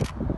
you